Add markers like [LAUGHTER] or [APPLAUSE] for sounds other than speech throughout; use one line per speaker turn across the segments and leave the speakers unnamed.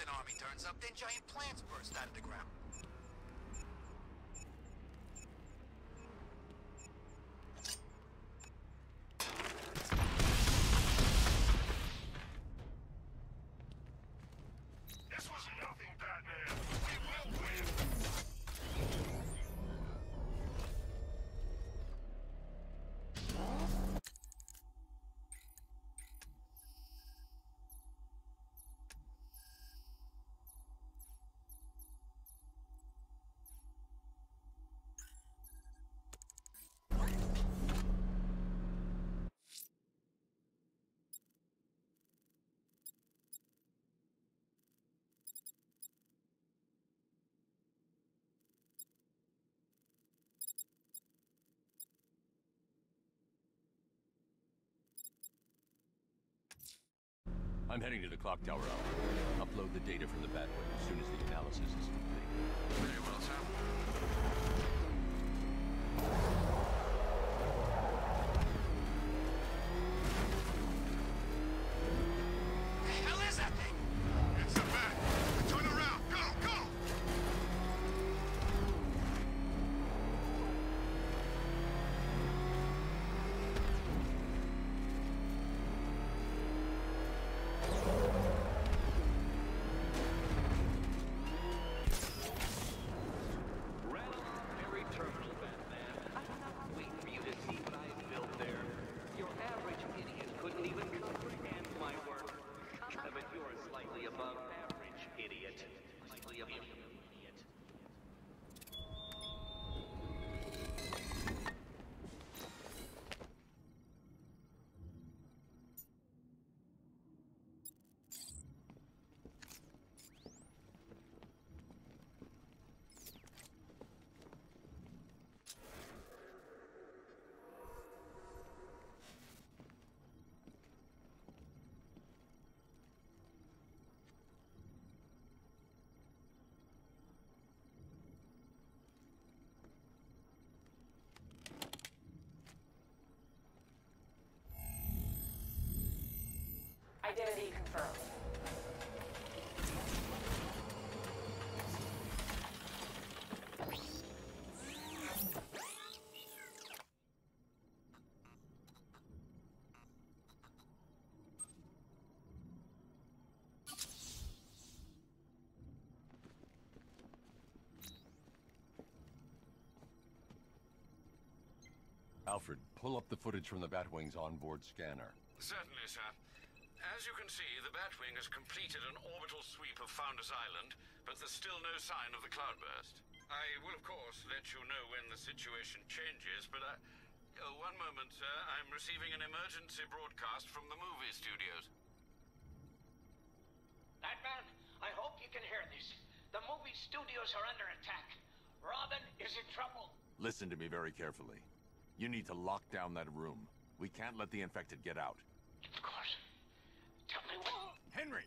Boston army turns up, then giant plants burst out of the ground.
I'm heading to the clock tower. Upload the data from the Batwing as soon as the analysis is complete.
Very well, sir.
Identity confirmed.
Alfred, pull up the footage from the Batwing's onboard scanner.
Certainly, sir. As you can see, the Batwing has completed an orbital sweep of Founders Island, but there's still no sign of the cloudburst. I will, of course, let you know when the situation changes, but I... Oh, one moment, sir. I'm receiving an emergency broadcast from the movie studios.
Batman, I hope you can hear this. The movie studios are under attack. Robin is in trouble.
Listen to me very carefully. You need to lock down that room. We can't let the infected get out.
Of course. Tell me what.
Henry!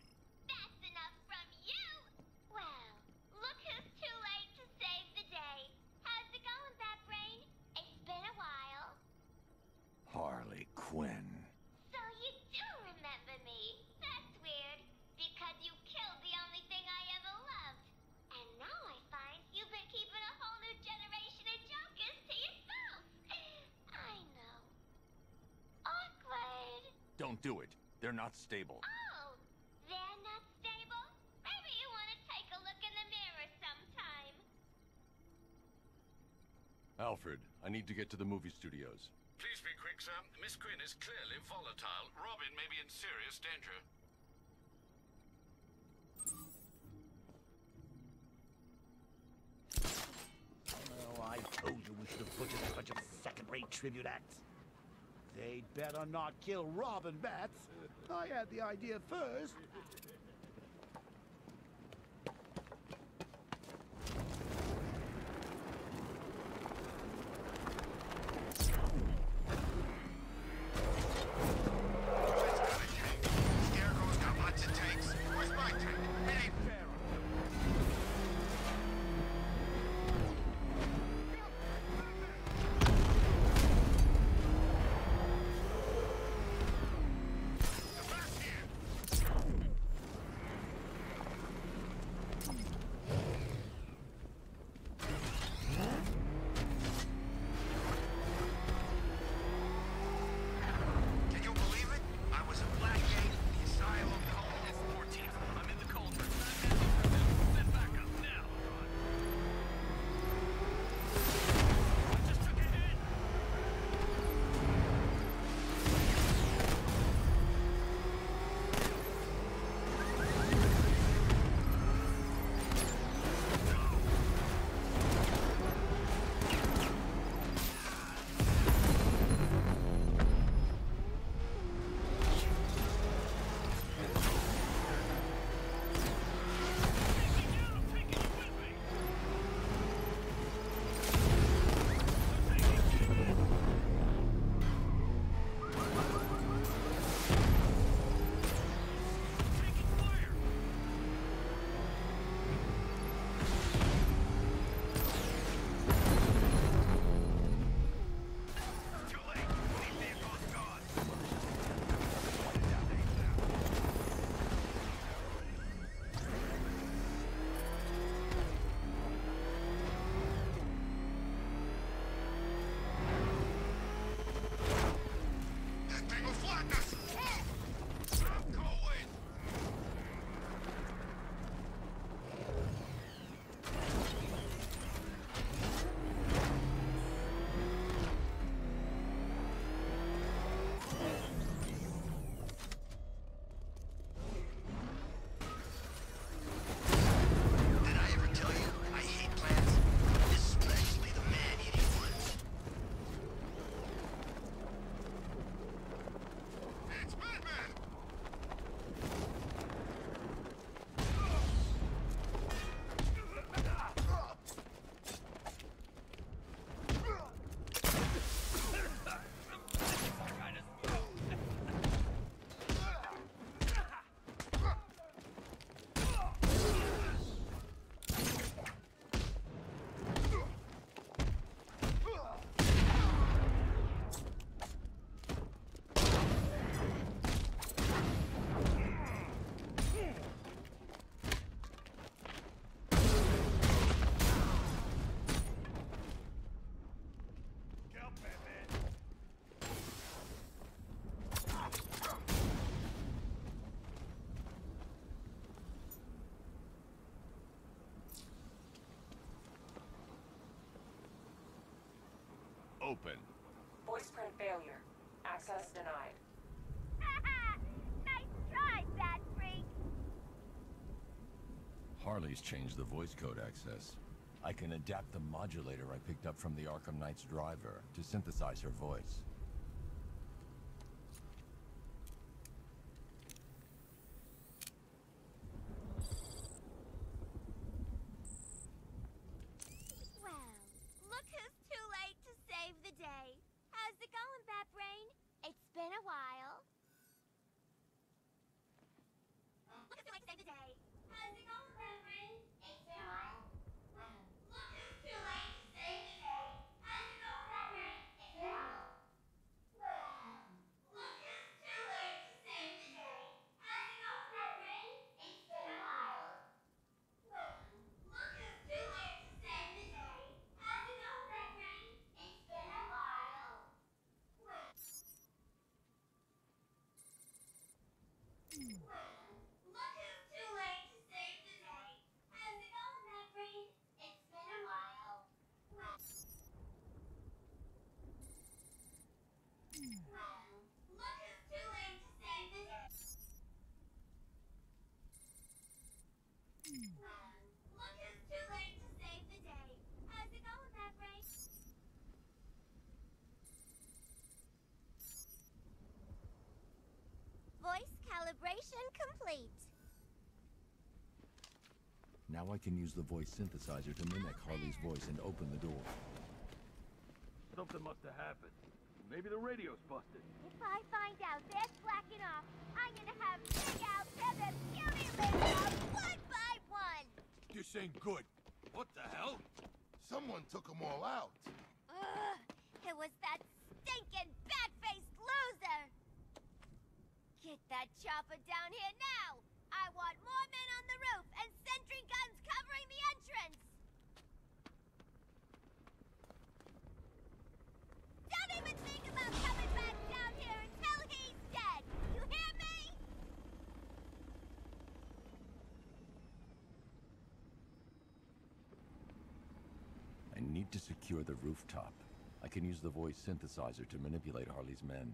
Alfred, I need to get to the movie studios.
Please be quick, sir. Miss Quinn is clearly volatile. Robin may be in serious danger.
Oh, I told you we should have butchered a bunch of second-rate tribute acts. They'd better not kill Robin Bats. I had the idea first.
Open.
Voice print failure. Access denied. [LAUGHS]
nice try, Bat Freak.
Harley's changed the voice code access. I can adapt the modulator I picked up from the Arkham Knight's driver to synthesize her voice.
Calibration complete.
Now I can use the voice synthesizer to mimic Harley's voice and open the door.
Something must have happened. Maybe the radio's busted.
If I find out they're slacking off, I'm gonna have Big Al tear their puny limbs one by one.
This ain't good. What the hell?
Someone took them all out.
Ugh, it was that stinking bat-faced loser. Get that chopper down here now. I want more men on the roof and sentry guns covering the entrance. Don't even think about coming back down here until he's dead. You hear me?
I need to secure the rooftop. I can use the voice synthesizer to manipulate Harley's men.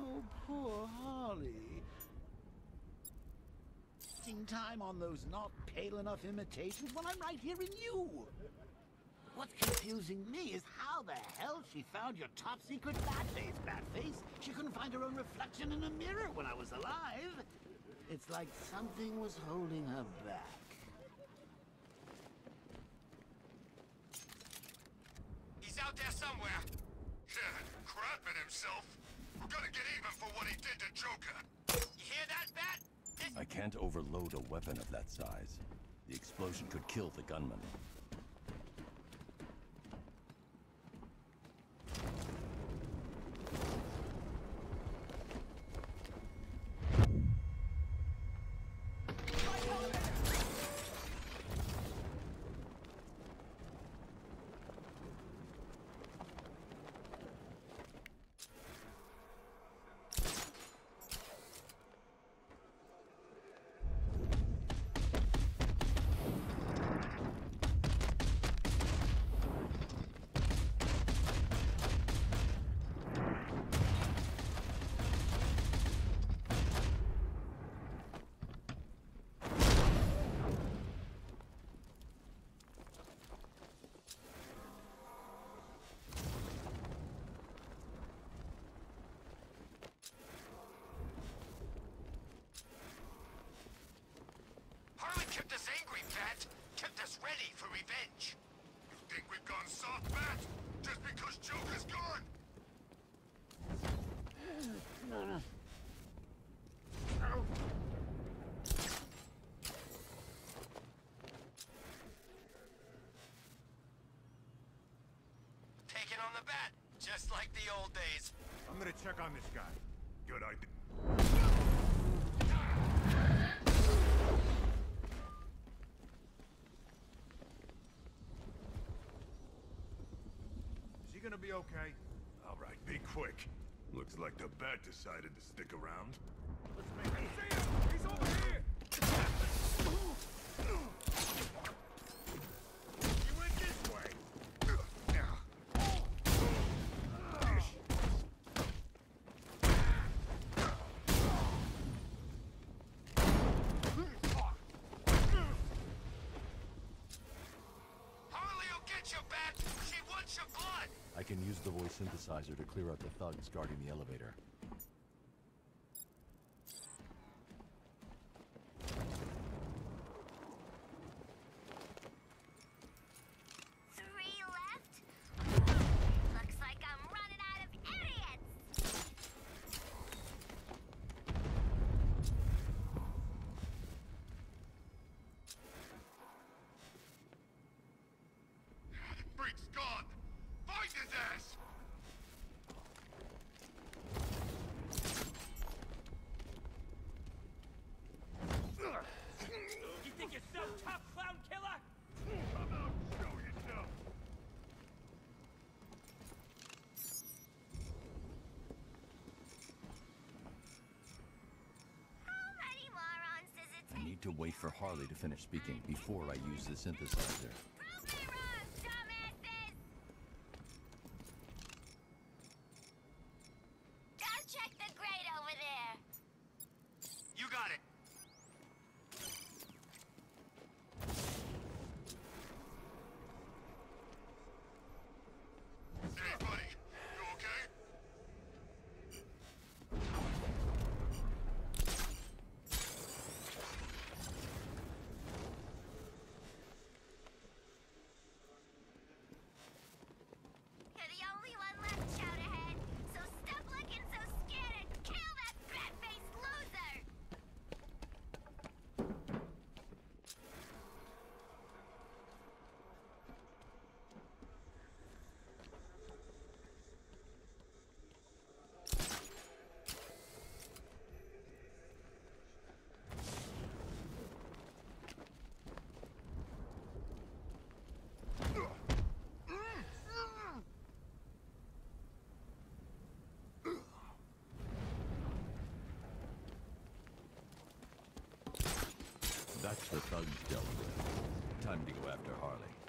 Oh, poor Harley. Wasting time on those not pale enough imitations when I'm right here in you. What's confusing me is how the hell she found your top secret bad face, bad face. She couldn't find her own reflection in a mirror when I was alive. It's like something was holding her back.
He's out there somewhere. [LAUGHS] Crapping himself.
I can't overload a weapon of that size. The explosion could kill the gunman.
Harley kept us angry, Bat. Kept us ready for revenge. You think we've gone soft, Bat? Just because Joker's gone? Taking on the Bat, just like the old days.
I'm gonna check on this guy. Good idea. Is he gonna be okay? All right, be quick. Looks like the bat decided to stick around. Let's make him see him! He's over here! He went this way!
Can use the voice synthesizer to clear out the thugs guarding the elevator.
Three left? Looks like I'm running out of idiots!
Freak's gone! Find his ass!
You think you're so tough, clown killer?
Come out and show yourself!
How many morons does it
I
take?
need to wait for Harley to finish speaking before I use the synthesizer.
Prove me wrong, dumbasses! Go check the grate over there.
You got it! Hey, buddy. You okay?
You're the only one left, Chowderhead. So stop looking so scared and kill that bat-faced loser!
That's the thugs dealt with. Time to go after Harley.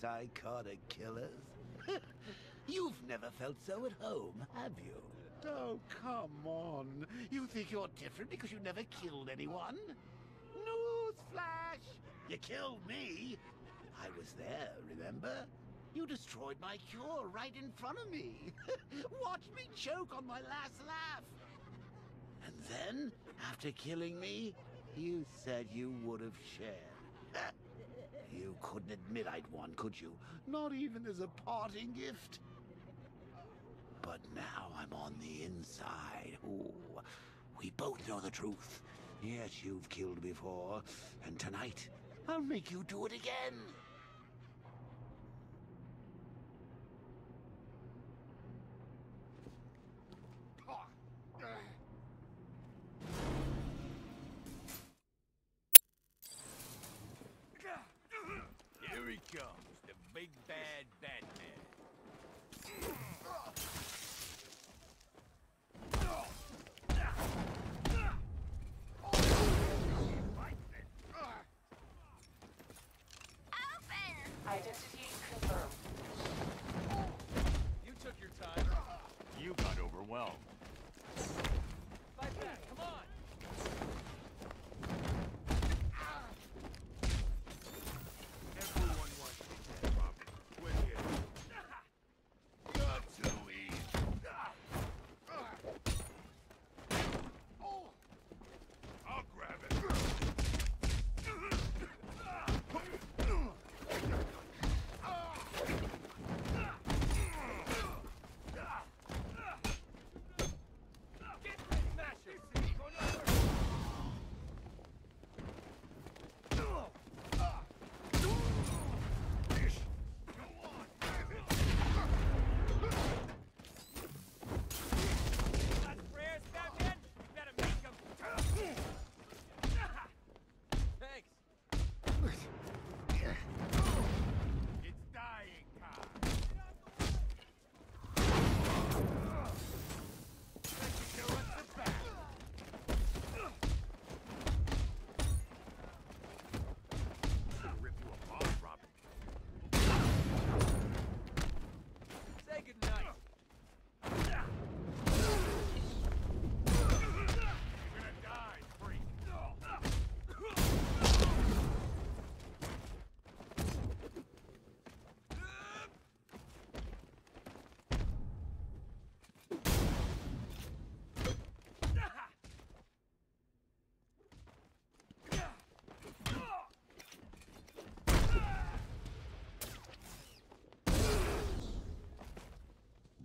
Psychotic killers. [LAUGHS] You've never felt so at home, have you? Oh, come on. You think you're different because you never killed anyone? Newsflash! You killed me. I was there, remember? You destroyed my cure right in front of me. [LAUGHS] Watch me choke on my last laugh. And then, after killing me, you said you would have shared. You couldn't admit I'd won, could you? Not even as a parting gift. But now I'm on the inside. Ooh, we both know the truth. Yes, you've killed before, and tonight I'll make you do it again.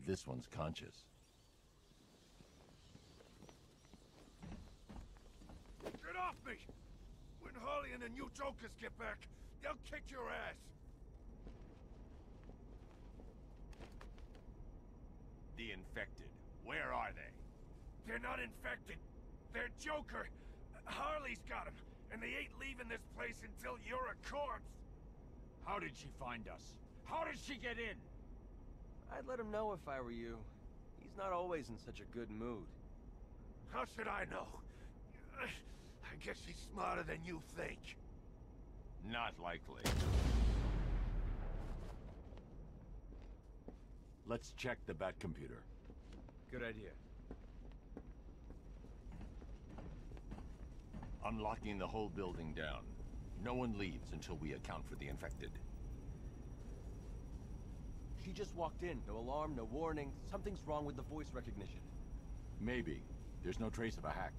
This one's conscious.
Get off me! When Harley and the new Jokers get back, they'll kick your ass.
The infected. Where are they?
They're not infected. They're Joker. Harley's got him, and they ain't leaving this place until you're a corpse.
How did she find us? How did she get in?
I'd let him know if I were you. He's not always in such a good mood.
How should I know? I guess he's smarter than you think.
Not likely. Let's check the Bat computer.
Good idea.
Unlocking the whole building down. No one leaves until we account for the infected.
She just walked in. No alarm, no warning. Something's wrong with the voice recognition.
Maybe. There's no trace of a hack.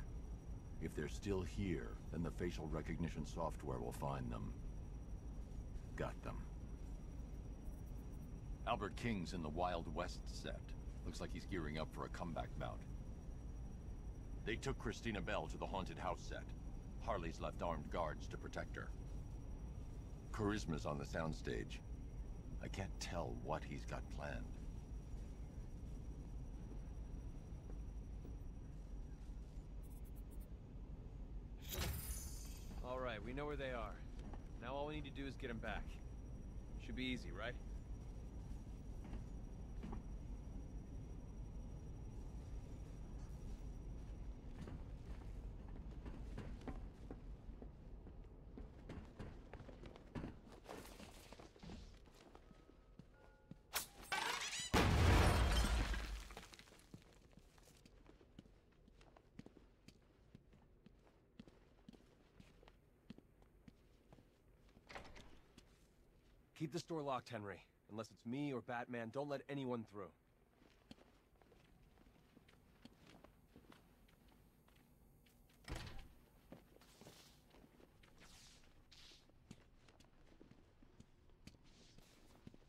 If they're still here, then the facial recognition software will find them. Got them. Albert King's in the Wild West set. Looks like he's gearing up for a comeback bout. They took Christina Bell to the haunted house set. Harley's left armed guards to protect her. Charisma's on the soundstage. I can't tell what he's got planned.
All right, we know where they are. Now all we need to do is get them back. Should be easy, right? Keep this door locked, Henry. Unless it's me or Batman, don't let anyone through.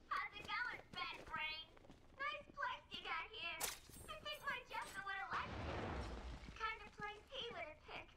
How's it going, Fat Brain? Nice place you got here. I think my Jessica would have liked it. Kind of place he would have picked.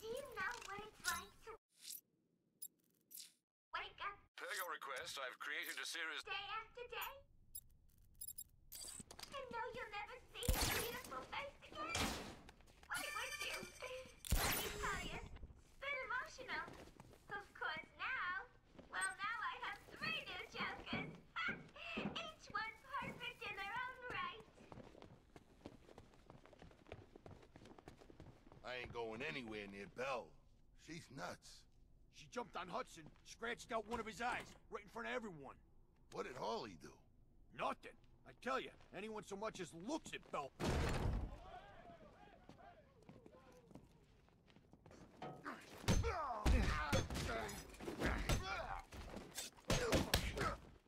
Do you know what it's like to wake up
Per your request, I've created a series.
day after day? And know you'll never see his beautiful face again? Why would you? Let me tell you, it's been emotional. Of course, now, well, now I have three new Jokers. [LAUGHS] Each one perfect in their own right.
I ain't going anywhere near Bell. She's nuts.
She jumped on Hudson, scratched out one of his eyes, right in front of everyone.
What did Harley do?
Nothing. I tell you, anyone so much as looks at Bell.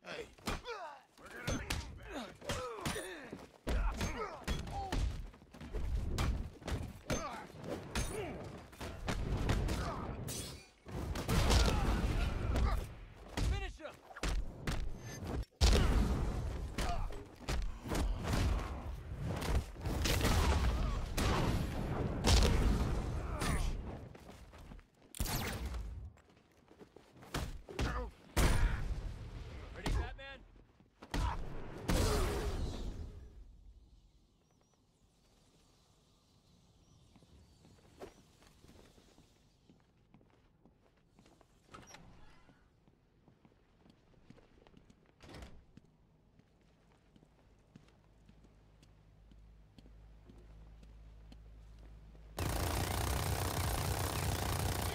Hey,
Finish him! Ready, Batman?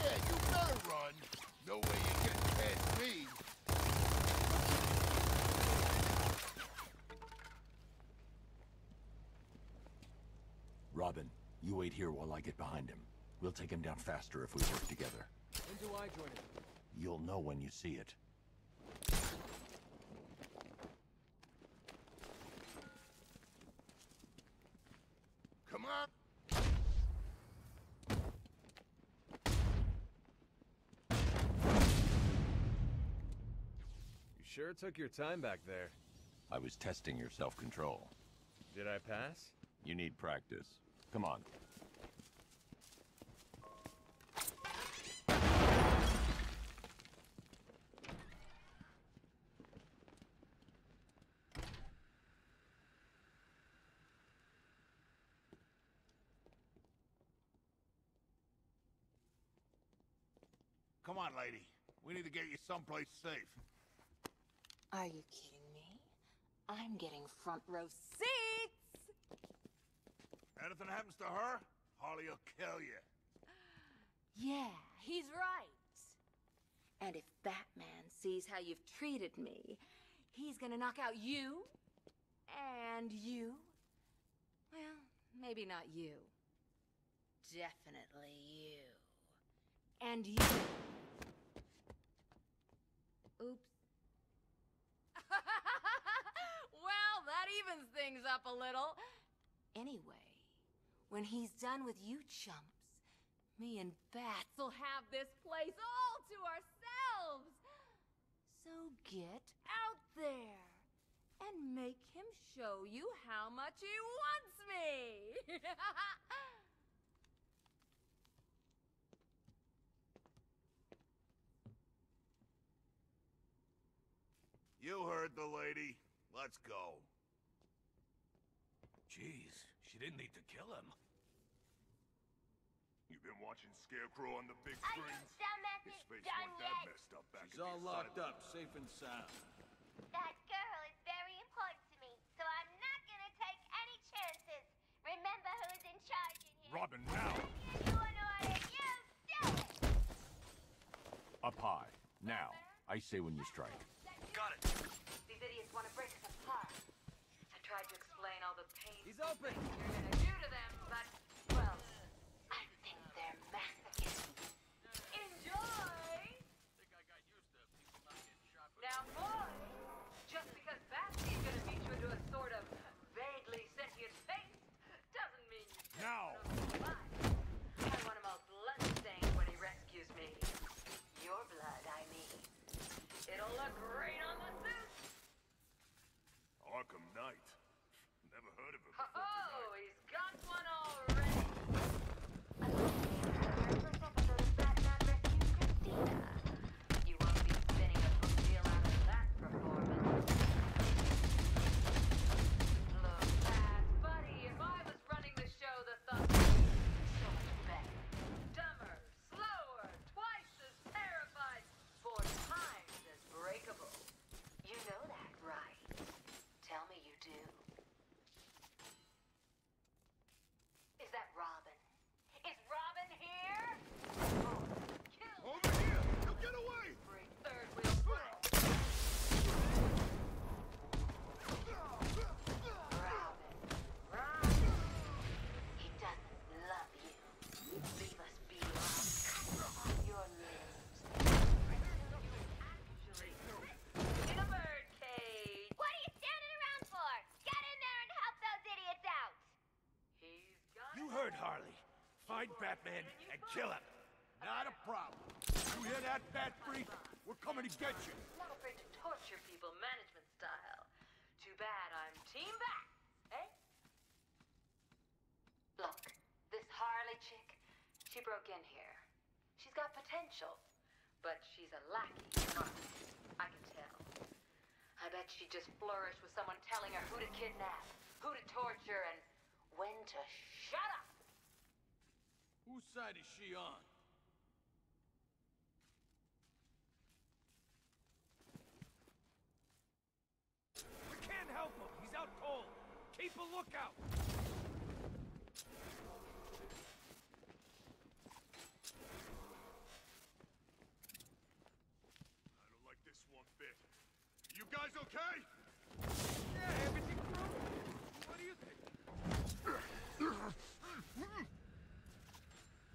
yeah, you better run. No way you can catch me.
Robin, you wait here while I get behind him. We'll take him down faster if we work together.
When do I join him?
You'll know when you see it.
Come on.
You sure took your time back there.
I was testing your self-control.
Did I pass?
You need practice. Come on.
Come on, lady. We need to get you someplace safe.
Are you kidding me? I'm getting front row seats!
Anything happens to her, Harley will kill you.
Yeah, he's right. And if Batman sees how you've treated me, he's gonna knock out you and you. Well, maybe not you. Definitely you. And you. Oops. [LAUGHS] well, that evens things up a little. Anyway, when he's done with you chumps, me and Bats will have this place all to ourselves. So get out there and make him show you how much he wants me. [LAUGHS]
You heard the lady. Let's go.
Jeez, she didn't need to kill him.
You've been watching Scarecrow on the big
Are you
screens? His face
done
wasn't that
yet?
messed up back
She's all locked up, safe and sound.
That girl is very important to me, so I'm not gonna take any chances. Remember who's in charge in here.
Robin, now!
You an order, you!
Up high. Now. I say when you strike.
Got it.
These idiots want to break us apart. I tried to explain all the pain
He's open.
you're gonna do to them, but, well, I think they're masochists. Enjoy! Now, boys, just because Batsy's gonna beat you into a sort of vaguely sentient paste doesn't mean you
Now!
alive. I want him all bloodstained when he rescues me. Your blood, I mean. It'll look great on the suit.
Arkham Knight. Never heard of him before
Oh,
tonight.
he's got one already.
Find Batman and kill him. Not a problem. You hear that, Bat Freak? We're coming to get you.
Not afraid to torture people management style. Too bad I'm Team Bat, eh? Look, this Harley chick, she broke in here. She's got potential, but she's a lackey I can tell. I bet she just flourished with someone telling her who to kidnap, who to torture, and when to shut up.
Whose side is she on?
We can't help him. He's out cold. Keep a lookout. I don't like this one bit. You guys okay?
Yeah, everything cool. What do you think?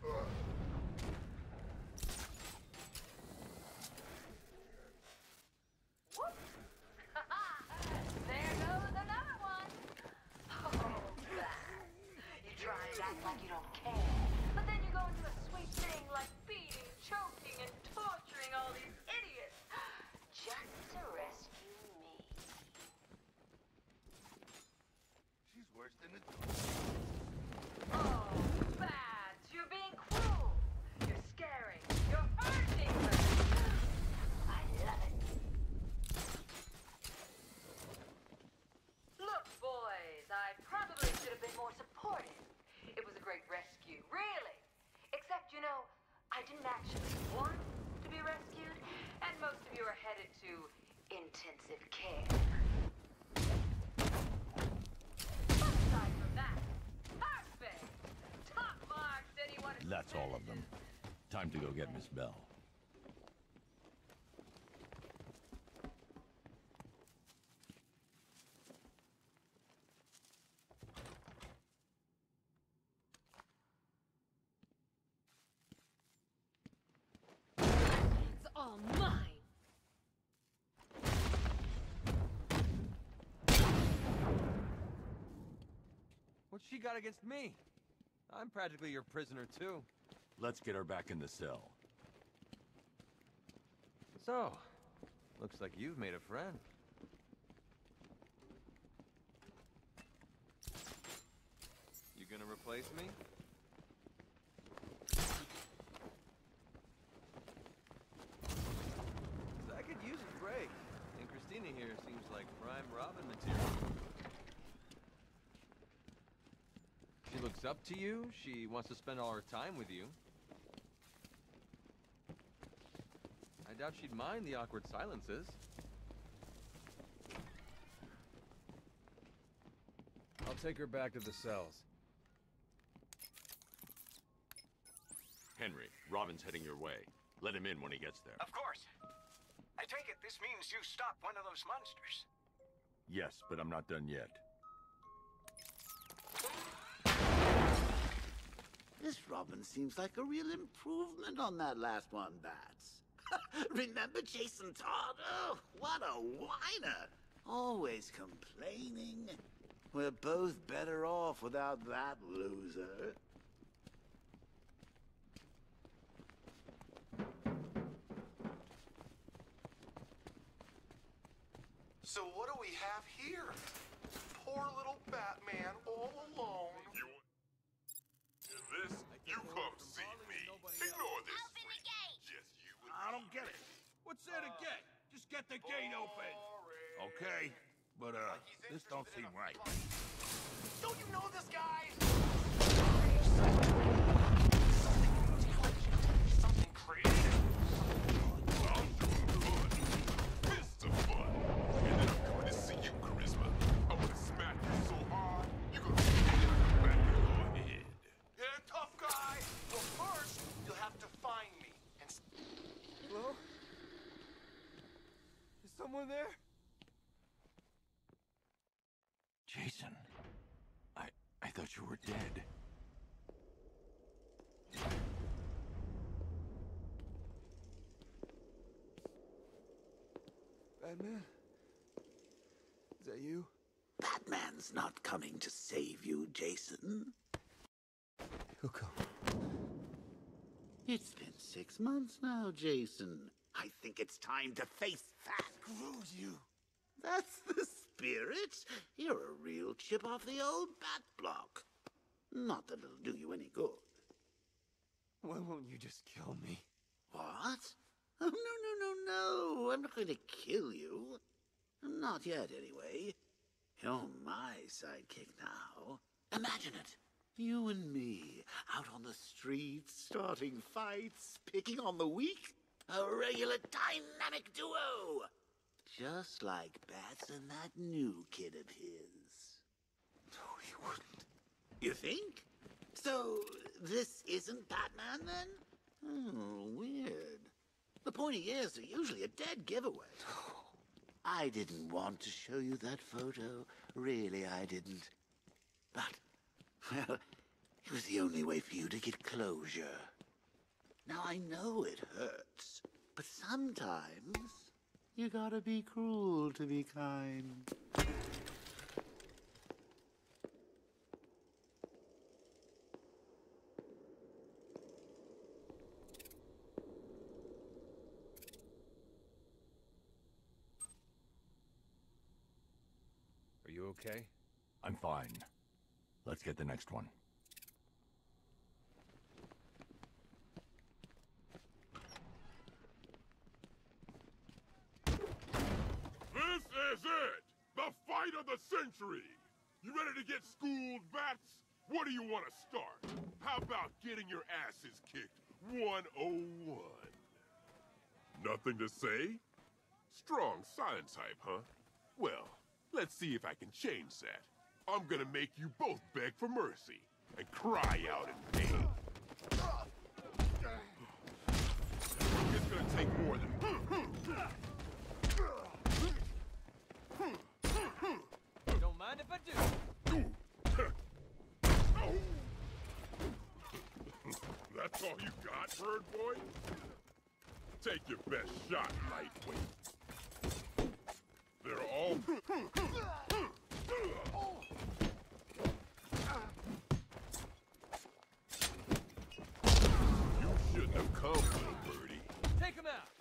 Whoop! there goes another one. Oh, Bat. You try and act like you don't care, but then you go and do a sweet thing like beating, choking, and torturing all these idiots just to rescue me.
She's worse than a
Oh, Bat, you're being cruel. You're scaring. You're hurting her. I love it. Look, boys, I probably should have been more supportive. It was a great rescue, really. Except, you know, I didn't to be rescued, and most of you are headed to intensive care. Aside from that, perfect. Top marks, anyone
That's all of them. Time to go get Miss Bell.
It's all mine.
What's she got against me? I'm practically your prisoner, too.
Let's get her back in the cell.
So, looks like you've made a friend. You gonna replace me? 'Cause I could use a break, and Christina here seems like prime Robin material. She looks up to you, she wants to spend all her time with you. I doubt she'd mind the awkward silences.
I'll take her back to the cells.
Henry, Robin's heading your way. Let him in when he gets there.
Of course. I take it this means you stop one of those monsters.
Yes, but I'm not done yet.
This Robin seems like a real improvement on that last one, Bats. [LAUGHS] Remember Jason Todd? Oh, what a whiner! Always complaining. We're both better off without that loser.
So what do we have here? Poor little Batman all alone.
Don't get it. What's there to get? Just get the gate open.
Okay, but uh, this don't seem right.
Don't you know this guy?
Someone there?
Jason, I I thought you were dead.
Batman? Is that you?
Batman's not coming to save you, Jason.
He'll come.
It's been six months now, Jason. I think it's time to face that.
Screw you.
That's the spirit. You're a real chip off the old bat block. Not that it'll do you any good.
Why won't you just kill me?
What? Oh, no, no, no, no. I'm not going to kill you. Not yet, anyway. You're my sidekick now. Imagine it. You and me, out on the streets, starting fights, picking on the weak. A regular dynamic duo. Just like Bats and that new kid of his.
No, you wouldn't.
You think? So, this isn't Batman then? Oh, weird. The pointy ears are usually a dead giveaway. [LAUGHS] I didn't want to show you that photo. Really, I didn't. But, well, it was the only way for you to get closure. Now, I know it hurts, but sometimes you gotta be cruel to be kind.
Are you okay?
I'm fine. Let's get the next one.
This is it! The fight You ready to get schooled, Bats? What do you want to start? How about getting your asses kicked 101? Nothing to say? Strong silent type, huh? Well, let's see if I can change that. I'm gonna make you both beg for mercy and cry out in pain. It's gonna take more than...
Don't mind if I
That's all you got, bird boy? Take your best shot, lightweight. They're all... You shouldn't have come, little birdie.
Take him out!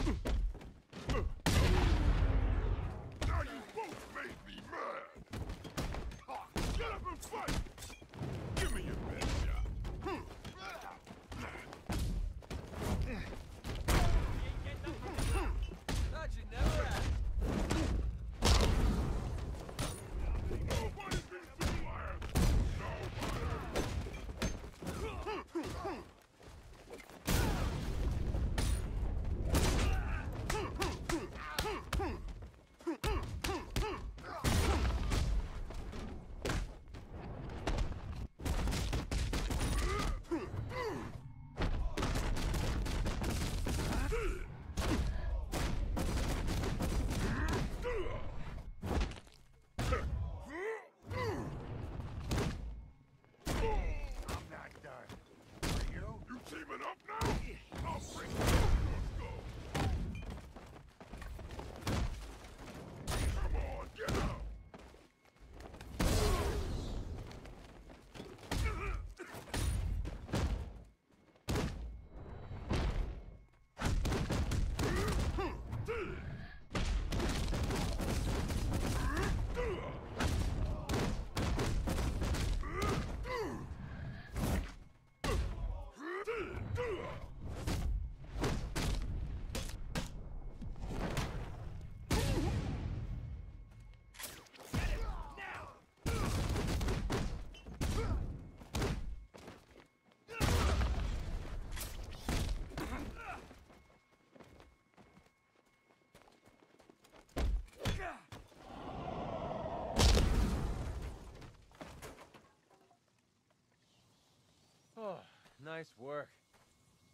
Nice work.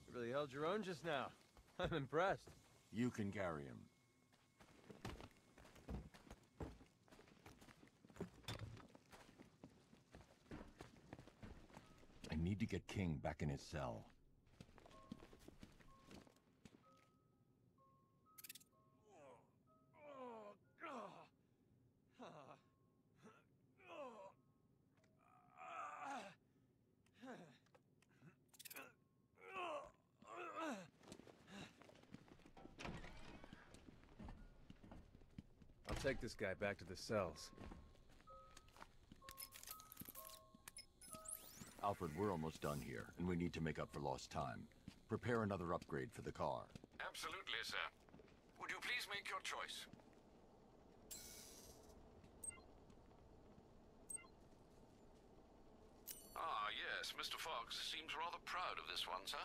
You really held your own just now. [LAUGHS] I'm impressed.
You can carry him. I need to get King back in his cell.
Take this guy back to the cells.
Alfred, we're almost done here, and we need to make up for lost time. Prepare another upgrade for the car.
Absolutely, sir. Would you please make your choice? Ah, yes, Mr. Fox seems rather proud of this one, sir.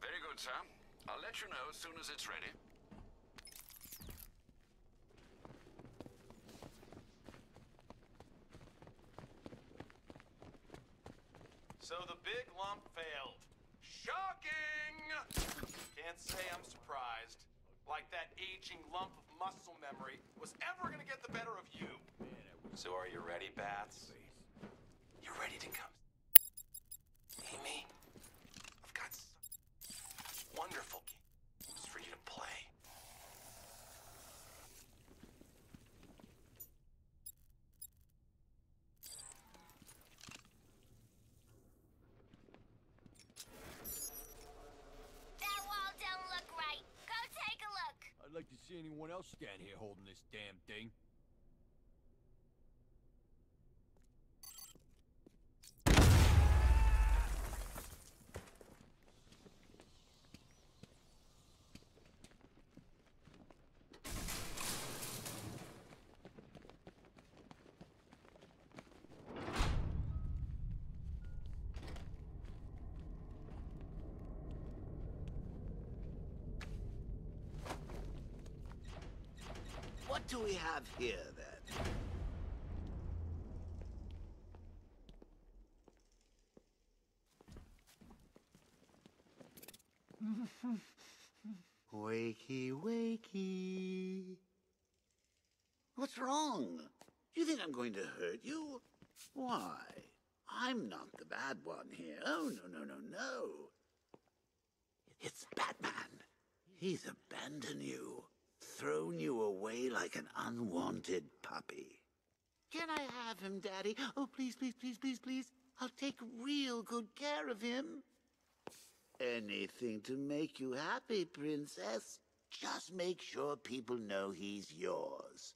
Very good, sir. I'll let you know as soon as it's ready.
So the big lump failed. Shocking! Can't say I'm surprised. Like that aging lump of muscle memory was ever gonna get the better of you. So are you ready, Bats? You ready to come see me? I've got some wonderful games for you to play.
That wall don't look right. Go take a look.
I'd like to see else stand here holding this damn thing.
What do we have here, then? wakey, wakey. What's wrong? You think I'm going to hurt you? Why? I'm not the bad one here. Oh, no, no, no, no. It's Batman. He's abandoned you, thrown you away like an unwanted puppy. Can I have him, Daddy? Oh, please, please, please, please, please. I'll take real good care of him. Anything to make you happy, Princess. Just make sure people know he's yours.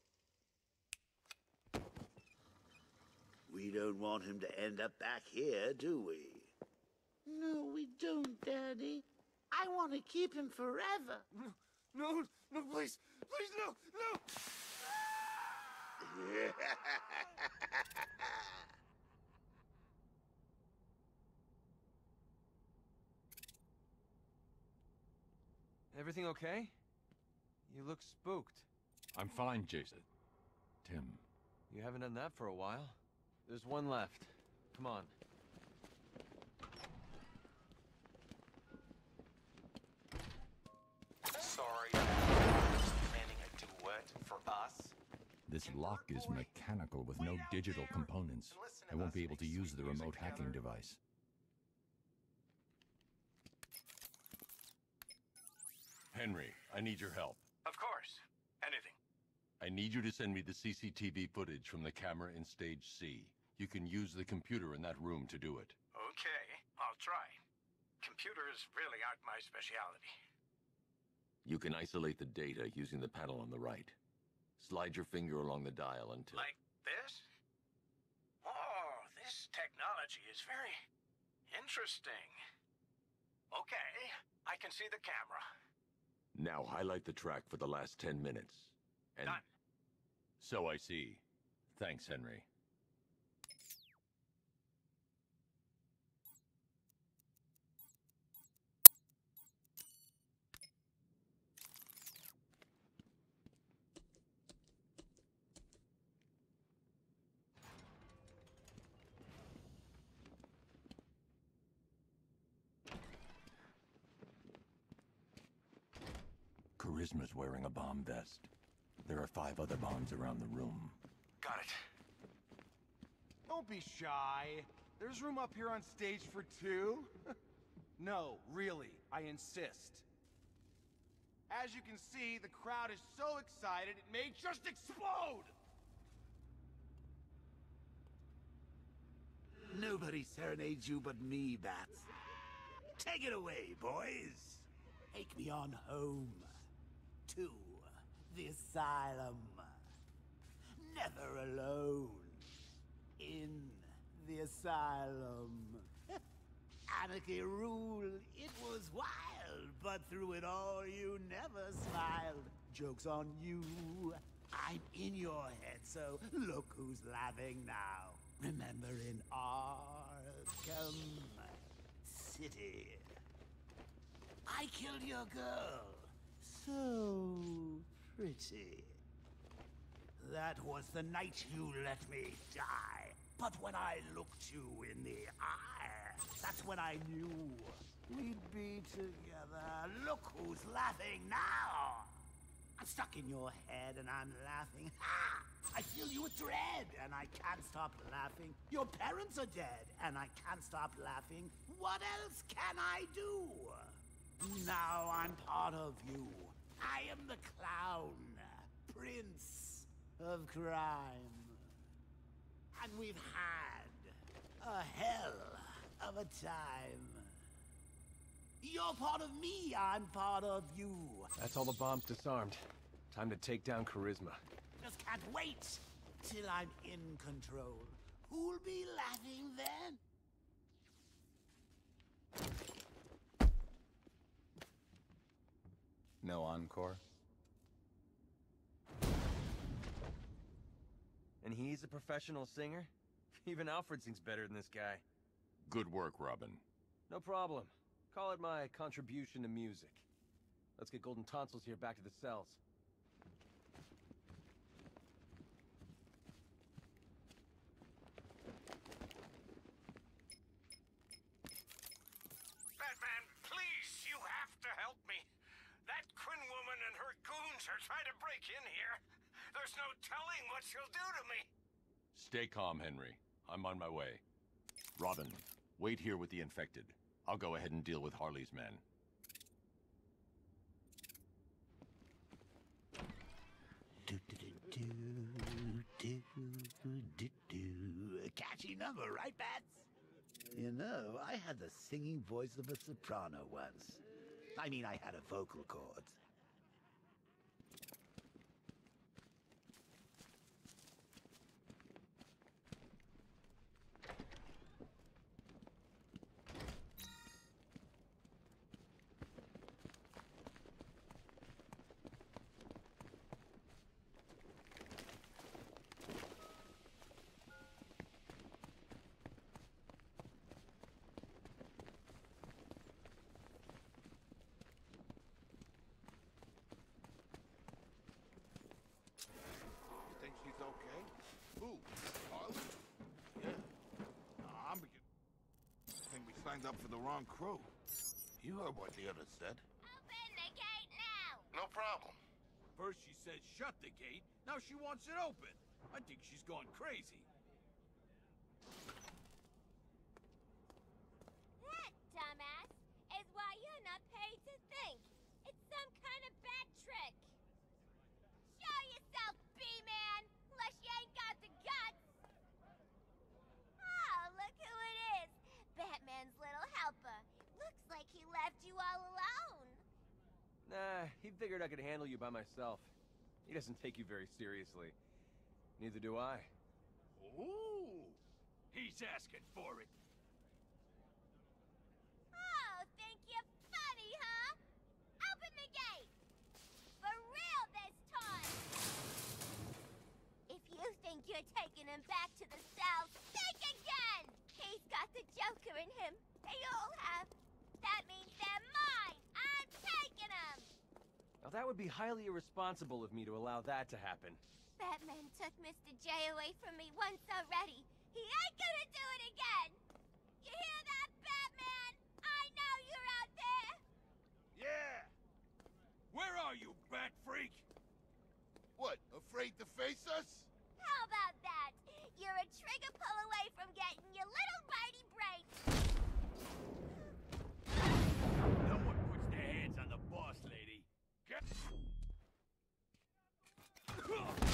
We don't want him to end up back here, do we? No, we don't, Daddy. I want to keep him forever.
No, no, please, please, no, no!
Everything okay? You look spooked.
I'm fine, Jason. Tim.
You haven't done that for a while. There's one left. Come on.
Sorry, planning a duet for us.
This lock is mechanical with no digital components. I won't be able to use the remote hacking device. Henry, I need your help.
Of course. Anything.
I need you to send me the CCTV footage from the camera in Stage C. You can use the computer in that room to do it.
Okay, I'll try. Computers really aren't my specialty.
You can isolate the data using the panel on the right. Slide your finger along the dial until...
Like this? Oh, this technology is very interesting. Okay, I can see the camera.
Now highlight the track for the last 10 minutes. And...
Done.
So I see. Thanks, Henry. Charisma's wearing a bomb vest. There are five other bombs around the room.
Got it.
Don't be shy. There's room up here on stage for two. [LAUGHS] no, really, I insist. As you can see, the crowd is so excited it may just explode!
Nobody serenades you but me, Bats. Take it away, boys. Take me on home. To the asylum. Never alone. In the asylum. Anarchy ruled. It was wild, but through it all you never smiled. Joke's on you. I'm in your head, so look who's laughing now. Remember in Arkham City. I killed your girl. So pretty. That was the night you let me die. But when I looked you in the eye, that's when I knew we'd be together. Look who's laughing now. I'm stuck in your head and I'm laughing. Ha! I feel you with dread and I can't stop laughing. Your parents are dead and I can't stop laughing. What else can I do? Now I'm part of you. I am the clown, prince of crime. And we've had a hell of a time. You're part of me, I'm part of you.
That's all the bombs disarmed. Time to take down Charisma.
Just can't wait till I'm in control. Who'll be laughing then?
No encore?
And he's a professional singer? [LAUGHS] Even Alfred sings better than this guy.
Good work, Robin.
No problem. Call it my contribution to music. Let's get Golden Tonsils here back to the cells.
Batman, please, you have to help me. That Quinn woman and her goons are trying to break in here. There's no telling what she'll do to me.
Stay calm, Henry. I'm on my way. Robin, wait here with the infected. I'll go ahead and deal with Harley's men.
Do, do, do, do, do, do, do. A catchy number, right, Bats? You know, I had the singing voice of a soprano once. I mean, I had a vocal cords.
You think she's okay? Who? Harley? Yeah. Nah, I'm begin- I think we signed up for the wrong crew. You heard what the other said.
Open the gate now!
No problem.
First she said shut the gate, now she wants it open. I think she's gone crazy.
That, dumbass, is why you're not paid to think. It's some kind of bad trick. Show yourself, B-Man, unless you ain't got the guts. Oh, look who it is. Batman's little helper. Looks like he left you all alone.
Nah, he figured I could handle you by myself. He doesn't take you very seriously. Neither do I.
Ooh, he's asking for it.
Oh, think you're funny, huh? Open the gate! For real this time! If you think you're taking him back to the cells, think again! He's got the Joker in him. They all have. That means they're mine! I'm taking them!
Now that would be highly irresponsible of me to allow that to happen.
Batman took Mr. J away from me once already. He ain't gonna do it again! You hear that, Batman? I know you're out there!
Yeah! Where are you, bat freak?
What, afraid to face us?
How about that? You're a trigger pull away from getting your little bitey brain.
Huh!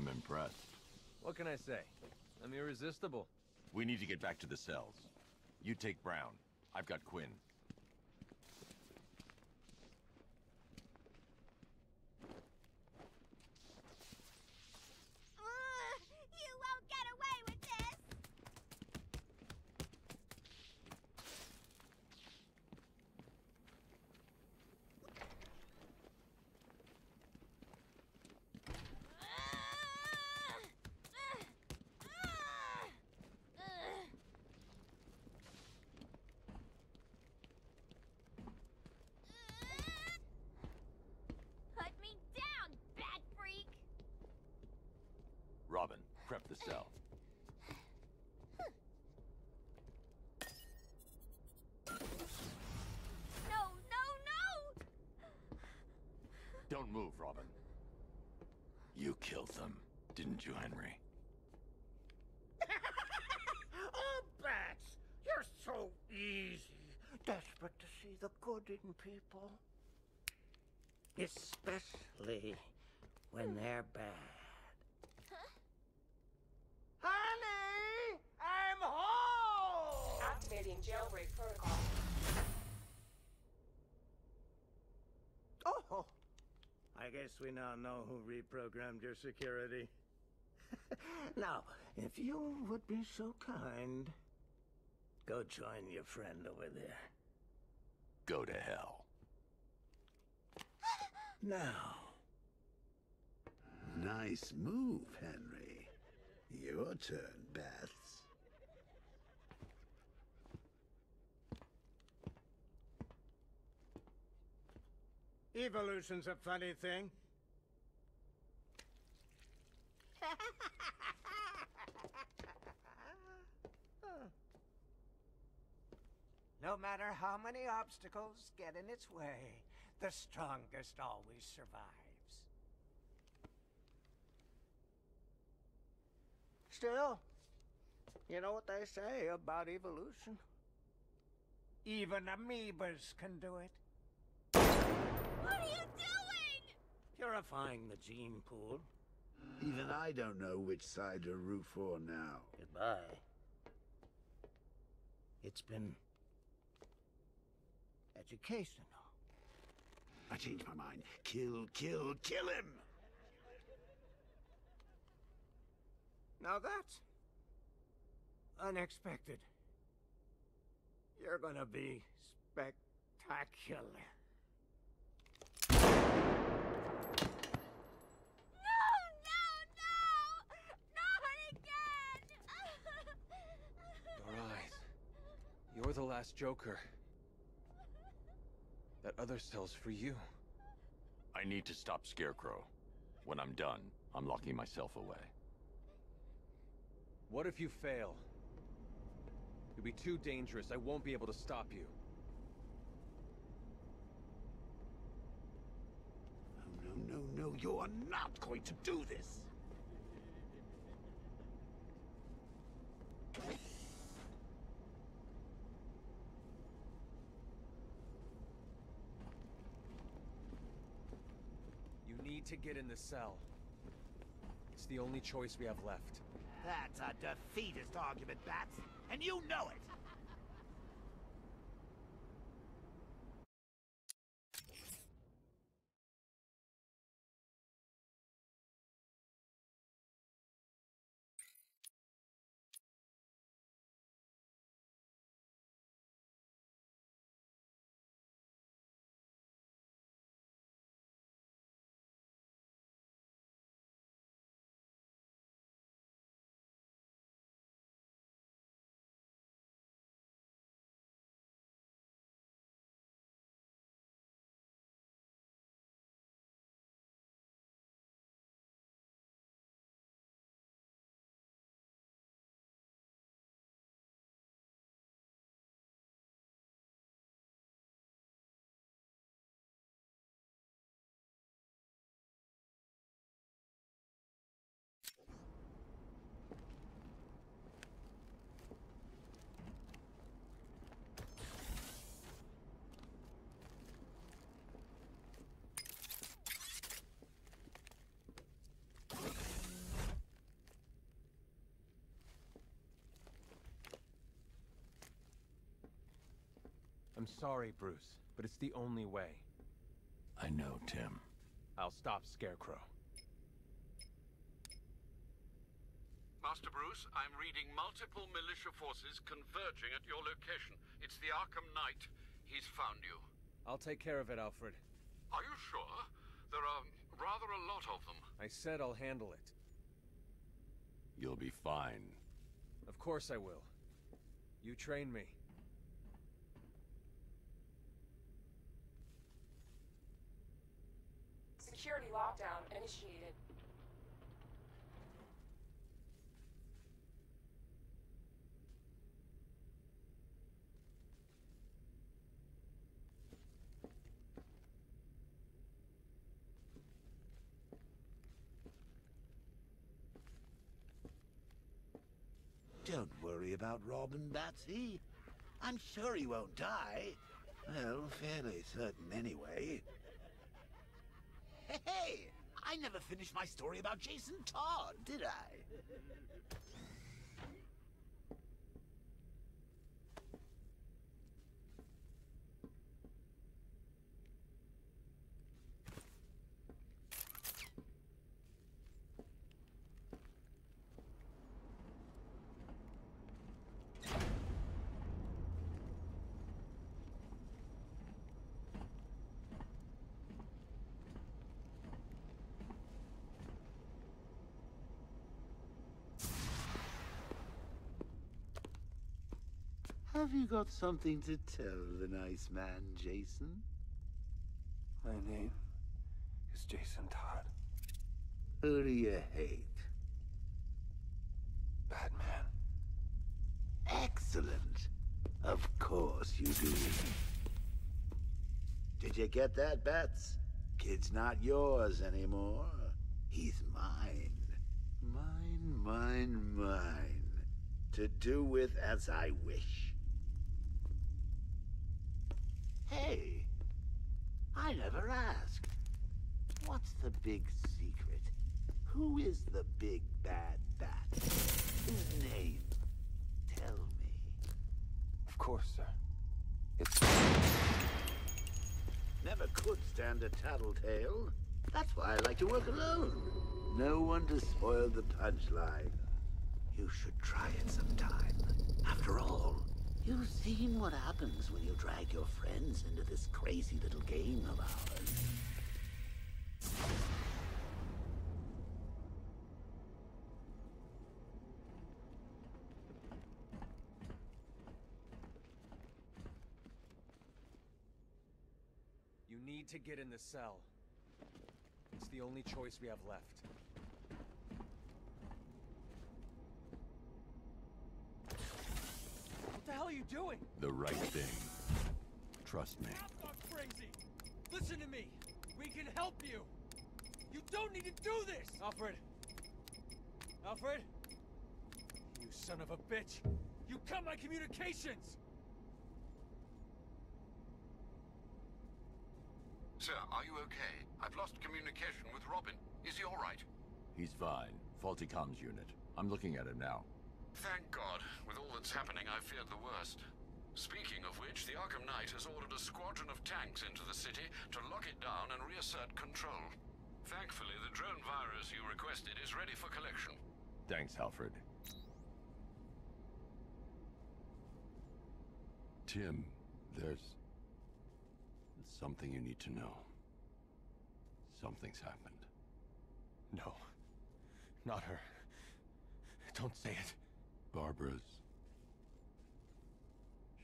I'm impressed.
What can I say? I'm irresistible.
We need to get back to the cells. You take Brown. I've got Quinn.
Ugh, you won't get away with this! Put me down, bad freak!
Robin, prep the cell.
No, no, no!
Don't move, Robin. You killed them, didn't you, Henry?
oh, Bats, you're so easy. Desperate to see the good in people. Especially when they're bad. Honey! I'm home!
Activating jailbreak protocol.
Oh, I guess we now know who reprogrammed your security. [LAUGHS] now, if you would be so kind, go join your friend over there.
Go to hell.
Now.
Nice move, Henry. Your turn, Bats.
Evolution's a funny thing. [LAUGHS]
No matter how many obstacles get in its way, the strongest always survives.
Still, you know what they say about evolution?
Even amoebas can do it.
What are you doing?
Purifying the gene pool.
Even I don't know which side to root for now.
Goodbye. It's been educational.
I changed my mind. Kill, kill, kill him!
Now that's unexpected.
You're gonna be spectacular.
No, no, no! Not again! [LAUGHS]
Your eyes. You're the last Joker. That other cell's for you.
I need to stop Scarecrow. When I'm done, I'm locking myself away.
What if you fail? You'll be too dangerous. I won't be able to stop you.
No, no, no, you are not going to do this!
You need to get in the cell. It's the only choice we have left.
That's a defeatist argument, Bats, and you know it.
I'm sorry, Bruce, but it's the only way.
I know, Tim.
I'll stop Scarecrow.
Master Bruce, I'm reading multiple militia forces converging at your location. It's the Arkham Knight. He's found you.
I'll take care of it, Alfred.
Are you sure? There are rather a lot of them.
I said I'll handle it.
You'll be fine.
Of course I will. You train me.
Security lockdown initiated.
Don't worry about Robin, Batsy. I'm sure he won't die. Well, fairly certain anyway. Hey, I never finished my story about Jason Todd, did I? Have you got something to tell the nice man, Jason?
My name is Jason Todd.
Who do you hate?
Batman.
Excellent. Of course you do. Did you get that, Bats? Kid's not yours anymore. He's mine. Mine, mine, mine. To do with as I wish. Hey, I never asked. What's the big secret? Who is the big bad bat? His name. Tell me.
Of course, sir. It's...
Never could stand a tattletale. That's why I like to work alone. No one to spoil the punchline. You should try it sometime. After all, you've seen what happens when you drag your friends into this crazy little game of ours.
You need to get in the cell. It's the only choice we have left. The hell are you doing?
The right thing. Trust me.
I'm not crazy. Listen to me. We can help you. You don't need to do this.
Alfred. Alfred? You son of a bitch.
You cut my communications.
Sir, are you okay? I've lost communication with Robin. Is he all right?
He's fine. Faulty comms unit. I'm looking at him now.
Thank God. With all that's happening, I feared the worst. Speaking of which, the Arkham Knight has ordered a squadron of tanks into the city to lock it down and reassert control. Thankfully, the drone virus you requested is ready for collection.
Thanks, Alfred. Tim, there's... something you need to know. Something's happened.
No. Not her. Don't say it.
Barbara's...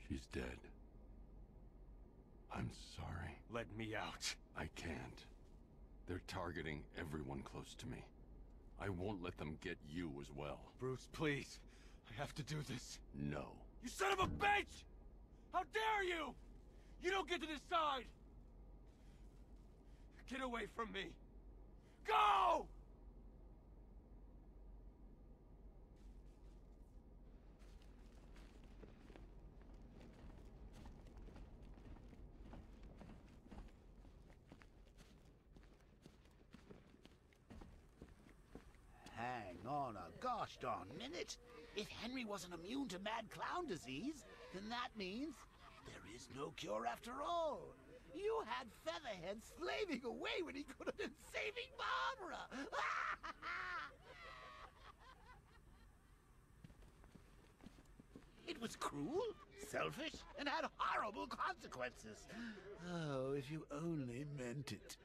She's dead. I'm sorry.
Let me out.
I can't. They're targeting everyone close to me. I won't let them get you as well.
Bruce, please. I have to do this.
No.
You son of a bitch! How dare you! You don't get to decide! Get away from me! Go!
On a gosh darn minute. If Henry wasn't immune to mad clown disease, then that means There is no cure after all. You had Featherhead slaving away when he could have been saving Barbara. [LAUGHS] it was cruel, selfish, and had horrible consequences. Oh, if you only meant it.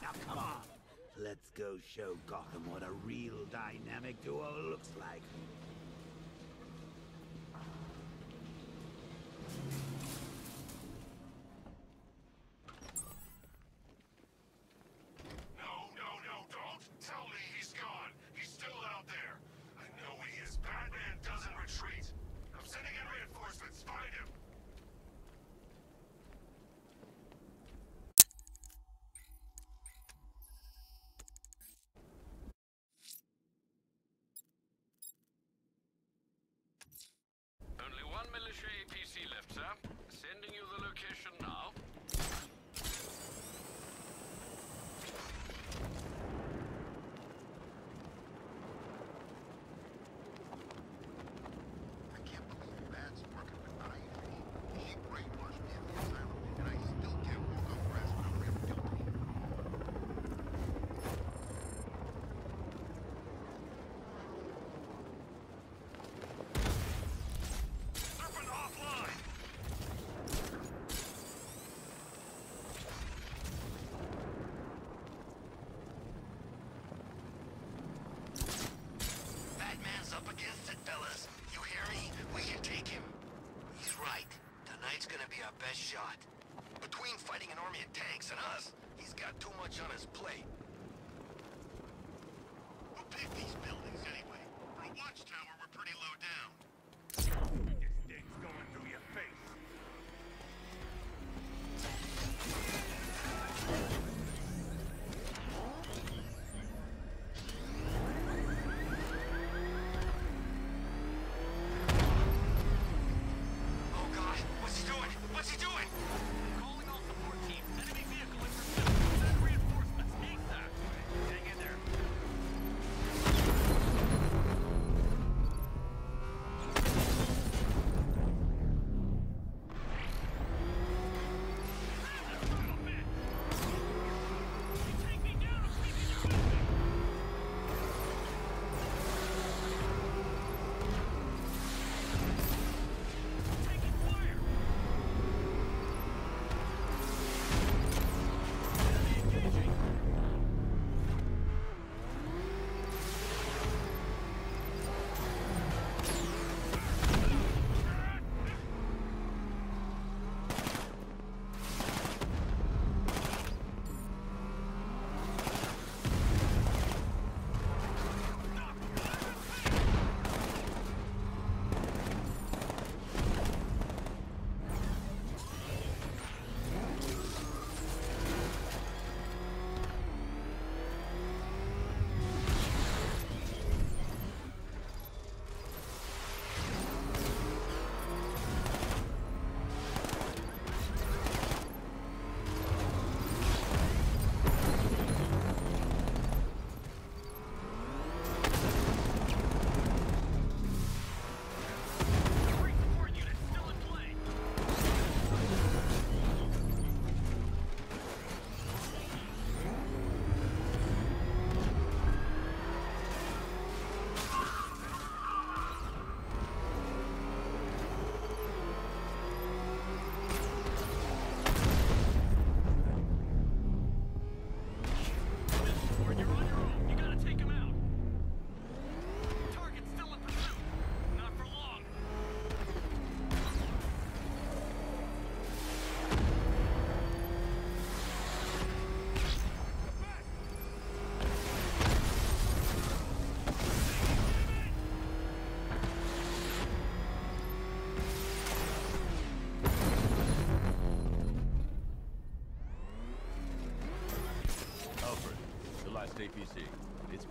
Now come on. Let's go show Gotham what a real dynamic duo looks like.
No, no, no, don't tell me he's gone. He's still out there. I know he is. Batman doesn't retreat. I'm sending in reinforcements. Find him.
Only one militia APC left, sir. Sending you the location now.
That's working with Ivy. She brainwashed me in the asylum, and I still can't walk on grass when I'm really guilty. Serpent offline!
Batman's up against it, fellas. You hear me? We can take him. He's right. Tonight's gonna be our shot. Between fighting an army of tanks and us, he's got too much on his plate.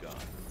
It's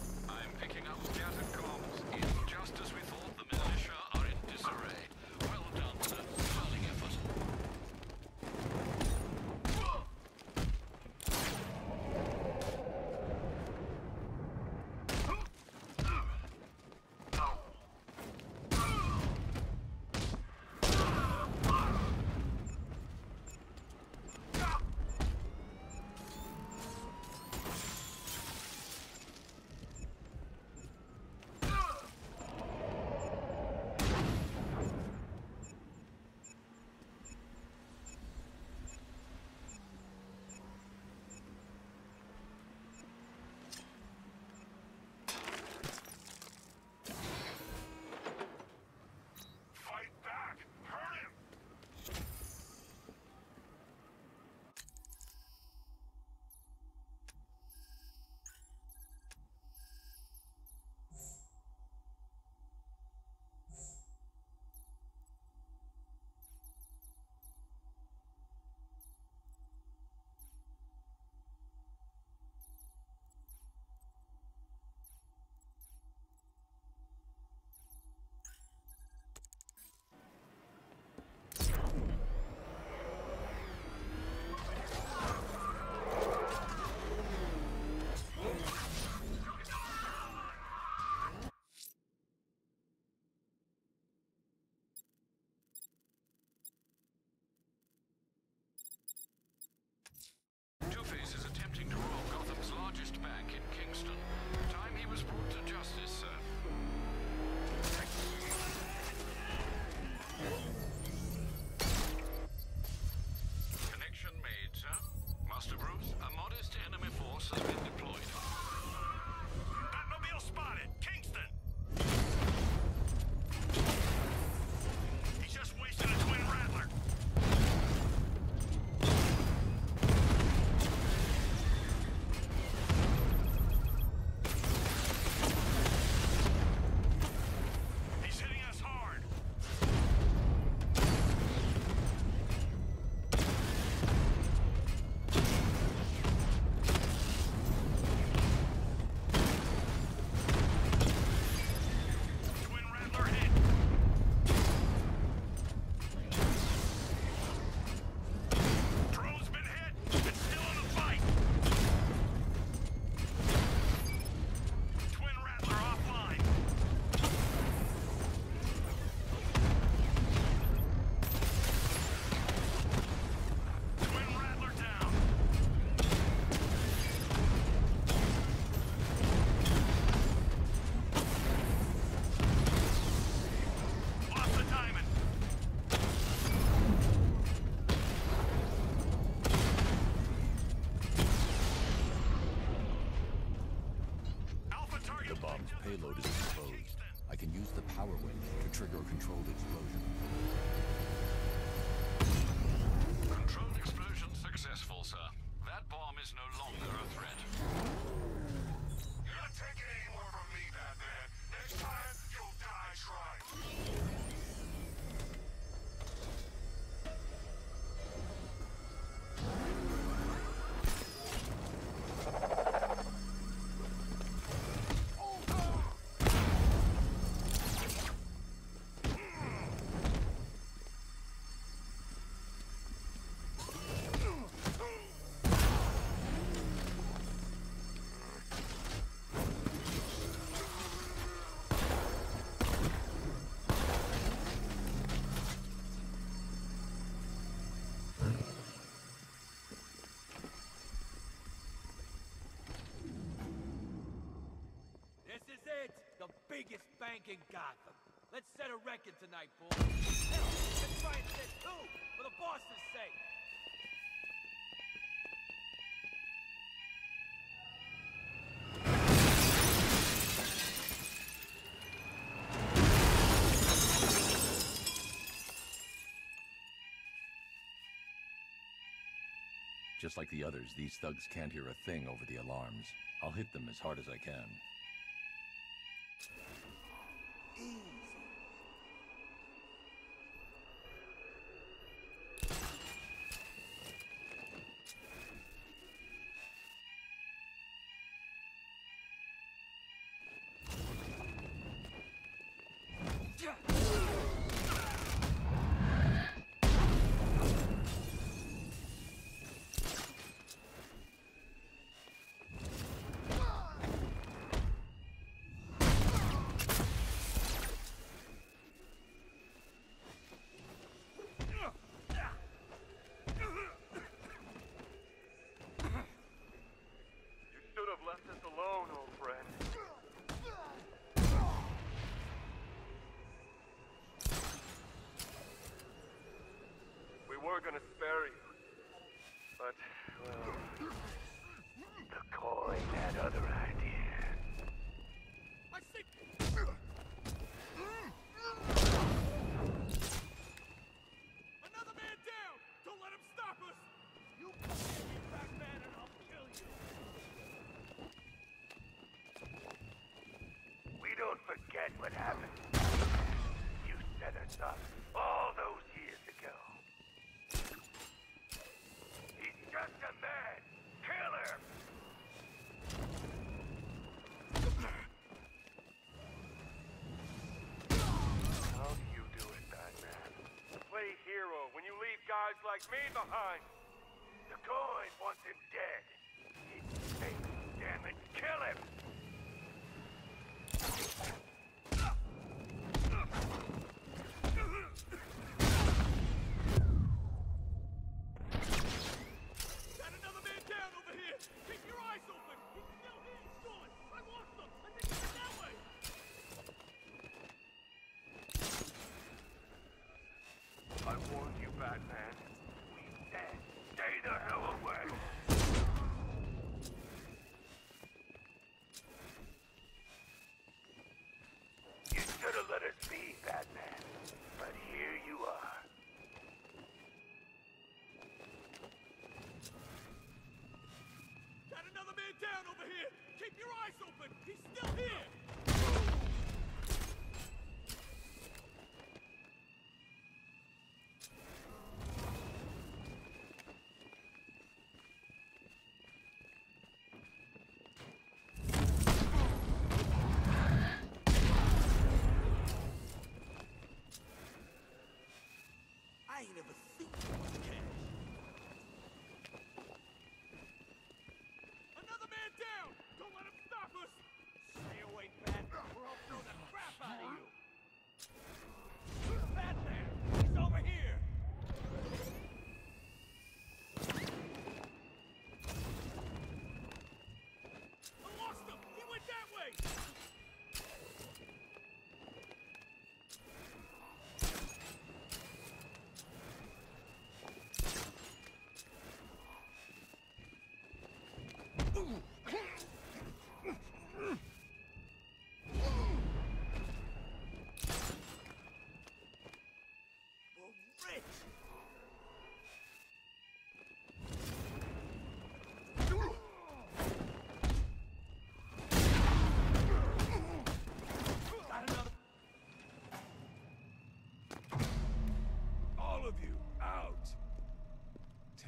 First enemy force has been
deployed.
Payload is exposed. I can use the power wave to trigger a controlled explosion.
Bank in Gotham. Let's set a record tonight, boys. Let's try and set two, for the boss's sake.
Just like the others, these thugs can't hear a thing over the alarms. I'll hit them as hard as I can.
You should have left us alone, old friend. We were gonna spare you. But, well... The coin had other ideas.
I see. Another man down! Don't let him stop us! You hit me, Batman, and I'll kill you!
We don't forget what happened. You set us up all those years ago. He's just a man. Kill him!
How do you do it, Batman? Play hero when you leave guys like me behind.
The coin wants him dead. Hey, damn it, kill him!
Got another man down over here! Keep your eyes open! He's still here! He's going! I lost him! I think he's that way!
I warned you, Batman. We dead. Stay the hell away! You should have let us be, Batman. But here you are.
Got another man down over here! Keep your eyes open! He's still here! I ain't ever seen so much cash. Another man down! Don't let him stop us! Stay away,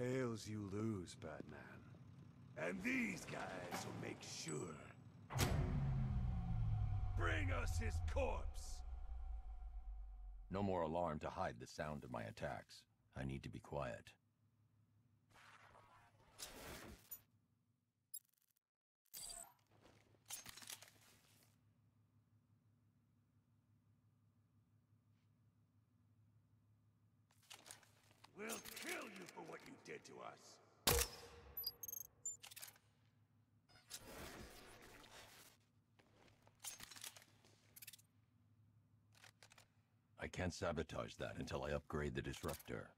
tails you lose, Batman. And these guys will make sure. Bring us his corpse!
No more alarm to hide the sound of my attacks. I need to be quiet.
We'll kill you for what you did to us!
Sabotage that until I upgrade the disruptor.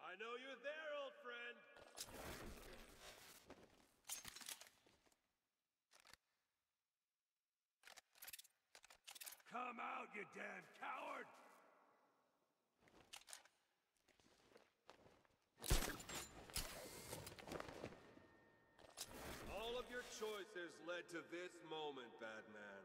I know you're there, old friend.
Come out, you damn coward!
All of your choices led to this moment, Batman.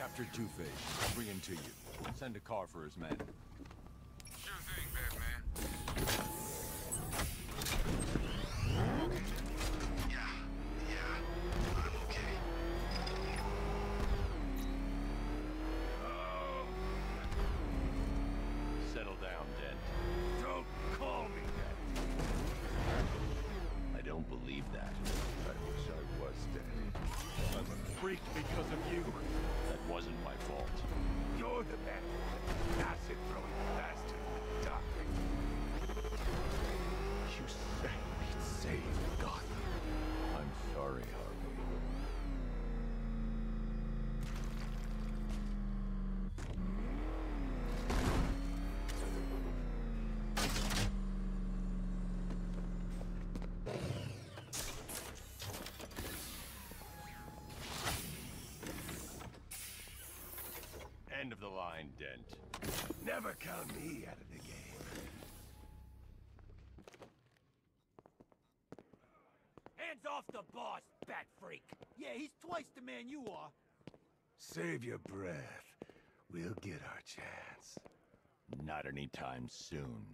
Captured Two-Face. Bring him to you. Send a car for his men. End of the line, Dent.
Never count me out of the game.
Hands off the boss, bat freak.
Yeah, he's twice the man you are.
Save your breath. We'll get our chance.
Not anytime soon.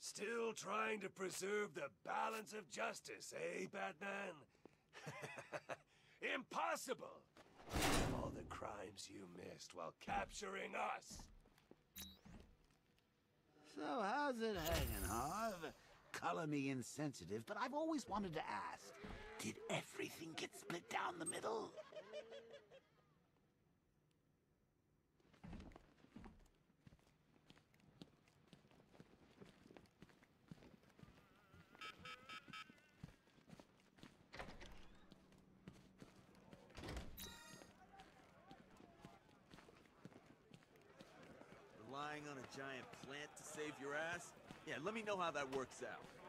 Still trying to preserve the balance of justice, eh, Batman? [LAUGHS] Impossible! All the crimes you missed while capturing us.
So how's it hanging, Harv? Color me insensitive, but I've always wanted to ask. Did everything get split down the middle?
Relying on a giant plant to save your ass? Yeah, let me know how that works out.